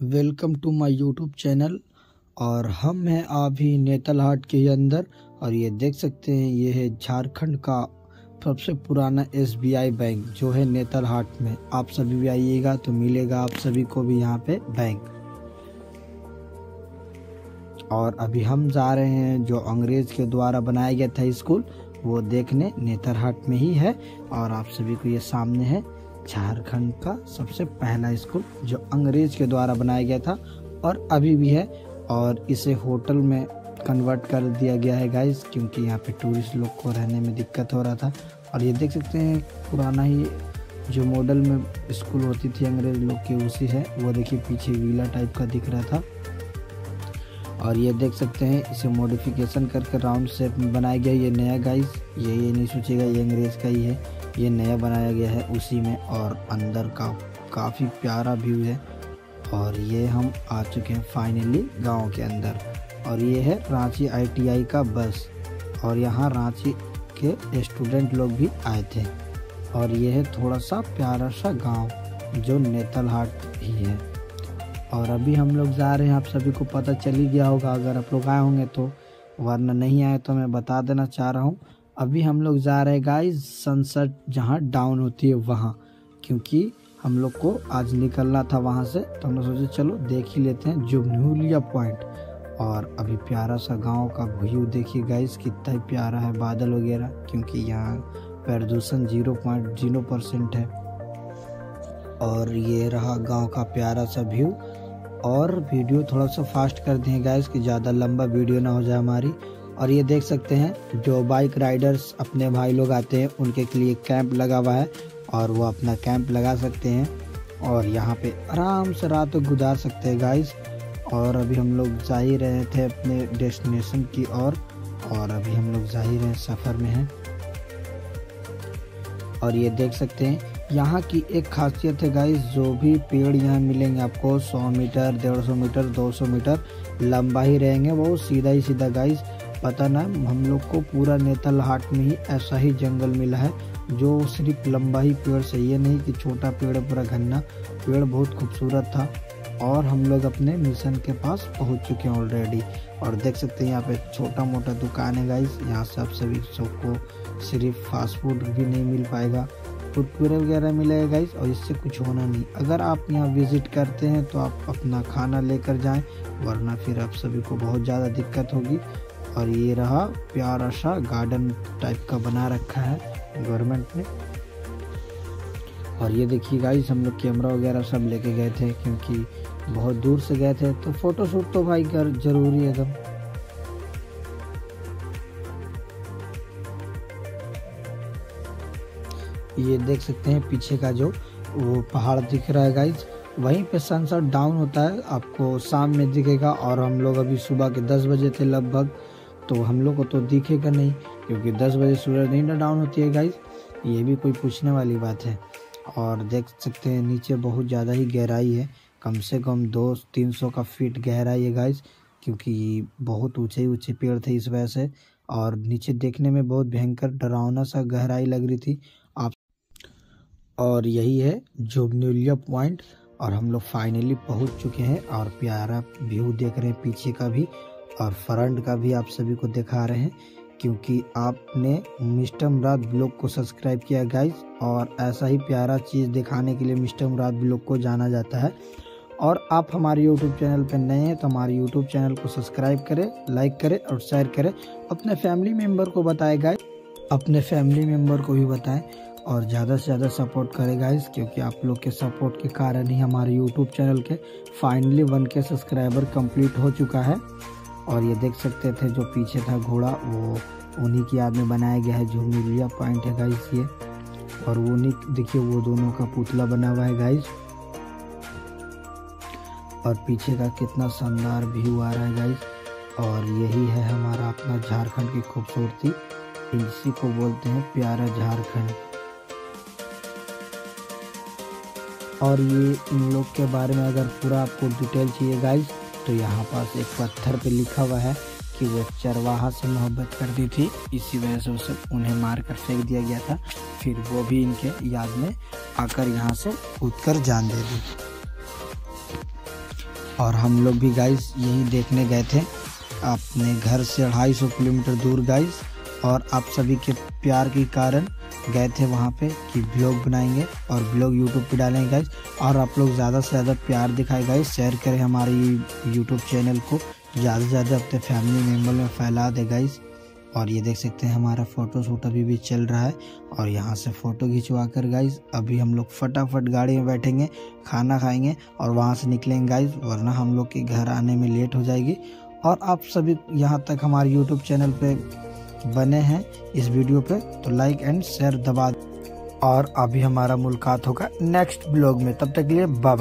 Welcome to my YouTube channel. और हम हैं अभी नेतल हाट के अंदर, और ये देख सकते हैं, ये है झारखंड का सबसे पुराना एसबीआई बैंक, जो है नेतल हाट में। आप सभी भी आइएगा तो मिलेगा आप सभी को भी यहाँ पे बैंक। और अभी हम जा रहे हैं, जो अंग्रेज़ के द्वारा बनाया गया था स्कूल, वो देखने नेतरहाट में ही है। और आप सभी को ये सामने है झारखंड का सबसे पहला स्कूल जो अंग्रेज़ के द्वारा बनाया गया था और अभी भी है और इसे होटल में कन्वर्ट कर दिया गया है गाइस क्योंकि यहाँ पे टूरिस्ट लोग को रहने में दिक्कत हो रहा था। और ये देख सकते हैं, पुराना ही जो मॉडल में स्कूल होती थी अंग्रेज़ लोग की, उसी है। वो देखिए, पीछे वीला टाइप का दिख रहा था। और ये देख सकते हैं, इसे मॉडिफिकेशन करके राउंड शेप में बनाया गया, ये नया गाइस ये ये नहीं सोचेगा, ये अंग्रेज़ का ही है। ये नया बनाया गया है उसी में और अंदर का काफ़ी प्यारा व्यू है। और ये हम आ चुके हैं फाइनली गाँव के अंदर। और ये है रांची आईटीआई का बस। और यहाँ रांची के स्टूडेंट लोग भी आए थे। और ये है थोड़ा सा प्यारा सा गाँव, जो नेतलहाट ही है। और अभी हम लोग जा रहे हैं, आप सभी को पता चल ही गया होगा, अगर आप लोग आए होंगे तो। वरना नहीं आए तो मैं बता देना चाह रहा हूँ। अभी हम लोग जा रहे हैं गाइस सनसेट जहाँ डाउन होती है वहाँ। क्योंकि हम लोग को आज निकलना था वहाँ से तो हम लोग सोचे चलो देख ही लेते हैं जुबनूलिया पॉइंट और अभी प्यारा सा गाँव का व्यू देखिए गाइस कितना ही प्यारा है बादल वगैरह, क्योंकि यहाँ प्रदूषण ज़ीरो पॉइंट ज़ीरो परसेंट है। और ये रहा गाँव का प्यारा सा व्यू और वीडियो थोड़ा सा फास्ट कर दें गाइस कि ज़्यादा लंबा वीडियो ना हो जाए हमारी। और ये देख सकते हैं जो बाइक राइडर्स अपने भाई लोग आते हैं उनके लिए कैंप लगा हुआ है और वो अपना कैंप लगा सकते हैं और यहाँ पे आराम से रात गुजार सकते हैं गाइस और अभी हम लोग जा ही रहे थे अपने डेस्टिनेशन की ओर और, और अभी हम लोग जा ही रहे सफ़र में हैं। और ये देख सकते हैं यहाँ की एक खासियत है गाइस जो भी पेड़ यहाँ मिलेंगे आपको 100 मीटर 150 मीटर 200 मीटर लंबा ही रहेंगे वो सीधा ही सीधा गाइस पता ना, हम लोग को पूरा नेतल हाट में ही ऐसा ही जंगल मिला है, जो सिर्फ़ लंबा ही पेड़ से ये नहीं कि छोटा पेड़ पूरा घन्ना पेड़ बहुत खूबसूरत था, और हम लोग अपने मिशन के पास पहुँच चुके हैं ऑलरेडी और देख सकते हैं यहाँ पे छोटा मोटा दुकान है गाइस यहाँ से आप सभी सबको सिर्फ़ फास्ट फ़ूड भी नहीं मिल पाएगा। कुरकुरे वगैरह मिलेगा गाइस और इससे कुछ होना नहीं। अगर आप यहाँ विज़िट करते हैं तो आप अपना खाना लेकर जाएँ, वरना फिर आप सभी को बहुत ज़्यादा दिक्कत होगी। और ये रहा प्यारा सा गार्डन टाइप का बना रखा है गवर्नमेंट ने। और ये देखिए गाइस हम लोग कैमरा वगैरह सब लेके गए थे क्योंकि बहुत दूर से गए थे तो फ़ोटो शूट तो भाई कर, ज़रूरी है एकदम। ये देख सकते हैं पीछे का जो, वो पहाड़ दिख रहा है गाइज़ वहीं पे सनसेट डाउन होता है, आपको शाम में दिखेगा और हम लोग अभी सुबह के 10 बजे थे लगभग। तो हम लोग को तो दिखेगा नहीं, क्योंकि 10 बजे सूरज नहीं ना डाउन होती है गाइज़ ये भी कोई पूछने वाली बात है। और देख सकते हैं, नीचे बहुत ज़्यादा ही गहराई है। कम से कम दो, तीन सौ का फीट गहराई है गाइज़ क्योंकि बहुत ऊँचे ऊँचे पेड़ थे इस वजह से। और नीचे देखने में बहुत भयंकर डरावना सा गहराई लग रही थी। आप और यही है जोबन्यूलिया पॉइंट और हम लोग फाइनली पहुँच चुके हैं और प्यारा व्यू देख रहे हैं पीछे का भी। और फ्रंट का भी आप सभी को दिखा रहे हैं, क्योंकि आपने मिस्टर मुराद ब्लॉग को सब्सक्राइब किया गाइज़ और ऐसा ही प्यारा चीज़ दिखाने के लिए मिस्टर मुराद ब्लॉग को जाना जाता है। और आप हमारे यूट्यूब चैनल पर नए हैं तो हमारे यूट्यूब चैनल को सब्सक्राइब करें लाइक करें और शेयर करें। अपने फैमिली मेंबर को बताएँ गाइज़ अपने फैमिली मेंबर को भी बताएँ और ज़्यादा से ज़्यादा सपोर्ट करें गाइज़ क्योंकि आप लोग के सपोर्ट के कारण ही हमारे यूट्यूब चैनल के फाइनली वन के सब्सक्राइबर कंप्लीट हो चुका है। और ये देख सकते थे जो पीछे था घोड़ा, वो उन्हीं की याद में बनाया गया है जो मिलिया पॉइंट है गाइस ये। और वो उन्हीं देखिए वो दोनों का पुतला बना हुआ है गाइस और पीछे का कितना शानदार व्यू आ रहा है गाइस और यही है हमारा अपना झारखंड की खूबसूरती। इसी को बोलते हैं प्यारा झारखंड। और ये इन लोग के बारे में अगर पूरा आपको डिटेल चाहिए गाइस तो यहाँ पास एक पत्थर पे लिखा हुआ है कि वो चरवाहा से मोहब्बत करती थी। इसी वजह से उसे उन्हें मार कर फेंक दिया गया था। फिर वो भी इनके याद में आकर यहाँ से कूद कर जान दे दी। और हम लोग भी गाइस यही देखने गए थे। अपने घर से अढ़ाई सौ किलोमीटर दूर गाइस और आप सभी के प्यार के कारण गए थे वहाँ पे कि ब्लॉग बनाएँगे और ब्लॉग यूट्यूब पे डालेंगे गाइज़ और आप लोग ज़्यादा से ज़्यादा प्यार दिखाए गाइज़ शेयर करें हमारी यूट्यूब चैनल को। ज़्यादा से ज़्यादा अपने फैमिली मेंबर में फैला दे गाइज़ और ये देख सकते हैं हमारा फ़ोटो शूट अभी भी चल रहा है। और यहाँ से फ़ोटो खिंचवा कर गाइज़ अभी हम लोग फटाफट गाड़ी में बैठेंगे, खाना खाएँगे और वहाँ से निकलेंगे गाइज़ वरना हम लोग के घर आने में लेट हो जाएगी। और आप सभी यहाँ तक हमारे यूट्यूब चैनल पे बने हैं इस वीडियो पे तो लाइक एंड शेयर दबा और अभी हमारा मुलाकात होगा नेक्स्ट ब्लॉग में। तब तक के लिए बाय